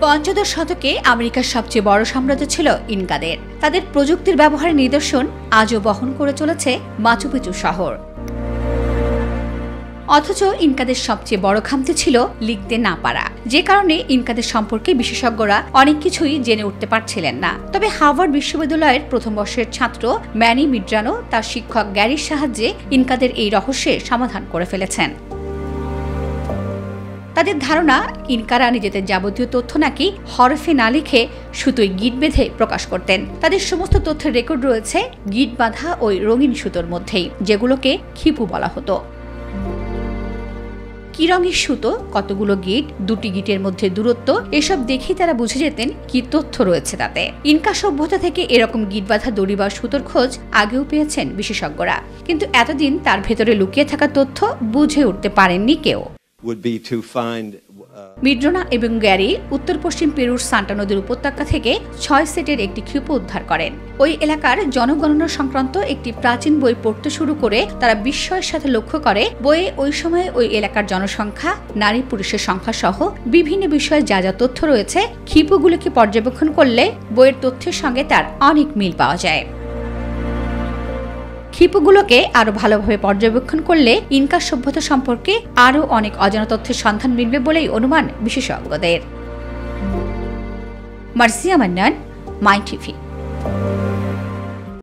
পঞ্চদশ শতকে আমেরিকার সবচেয়ে বড় সাম্রাজ্য ছিল ইনকাদের। তাদের প্রযুক্তির ব্যবহারের নিদর্শন আজও বহন করে চলেছে মাচুপিচু শহর। অথচ ইনকাদের সবচেয়ে বড় খামতি ছিল লিখতে না পারা। যে কারণে ইনকাদের সম্পর্কে বিশেষজ্ঞরা অনেক কিছুই জেনে উঠতে পারছিলেন না। তবে হার্ভার্ড বিশ্ববিদ্যালয়ের প্রথম বর্ষের ছাত্র ম্যানি মিড্রানো তার শিক্ষক গ্যারির সাহায্যে ইনকাদের এই রহস্যের সমাধান করে ফেলেছেন। তাদের ধারণা, ইনকারা নিজেদের যাবতীয় তথ্য নাকি হরফে না লিখে সুতোয় গিট বেঁধে প্রকাশ করতেন। তাদের সমস্ত তথ্যের রেকর্ড রয়েছে গিট বাঁধা ওই রঙিন সুতোর মধ্যেই, যেগুলোকে খিপু বলা হতো। কি রঙের সুতো, কতগুলো গিট, দুটি গিটের মধ্যে দূরত্ব, এসব দেখেই তারা বুঝে যেতেন কি তথ্য রয়েছে তাতে। ইনকা সভ্যতা থেকে এরকম গিট বাঁধা দড়ি বা সুতোর খোঁজ আগেও পেয়েছেন বিশেষজ্ঞরা। কিন্তু এতদিন তার ভেতরে লুকিয়ে থাকা তথ্য বুঝে উঠতে পারেননি কেউ। Uh, মিড্রোনা এবং গ্যারি উত্তর পশ্চিম পেরুর সান্টা নদীর উপত্যকা থেকে ছয় সেটের একটি ক্ষিপ উদ্ধার করেন। ওই এলাকার জনগণনা সংক্রান্ত একটি প্রাচীন বই পড়তে শুরু করে তারা বিস্ময়ের সাথে লক্ষ্য করে বইয়ে ওই সময়ে ওই এলাকার জনসংখ্যা নারী পুরুষের সংখ্যা সহ বিভিন্ন বিষয়ে যা যা তথ্য রয়েছে ক্ষিপগুলোকে পর্যবেক্ষণ করলে বইয়ের তথ্যের সঙ্গে তার অনেক মিল পাওয়া যায়। ক্ষিপগুলোকে আরও ভালোভাবে পর্যবেক্ষণ করলে ইনকা সভ্যতা সম্পর্কে আরও অনেক অজানা তথ্যের সন্ধান মিলবে বলেই অনুমান বিশেষজ্ঞদের। Marsia Mannan, My TV.